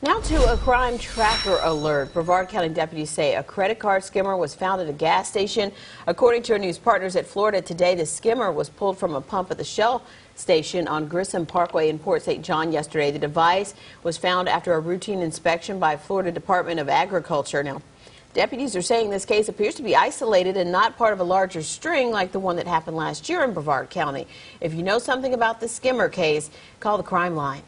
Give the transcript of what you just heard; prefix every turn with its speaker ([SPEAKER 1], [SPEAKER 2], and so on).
[SPEAKER 1] Now to a crime tracker alert. Brevard County deputies say a credit card skimmer was found at a gas station. According to our news partners at Florida Today, the skimmer was pulled from a pump at the Shell station on Grissom Parkway in Port St. John yesterday. The device was found after a routine inspection by Florida Department of Agriculture. Now, deputies are saying this case appears to be isolated and not part of a larger string like the one that happened last year in Brevard County. If you know something about the skimmer case, call the crime line.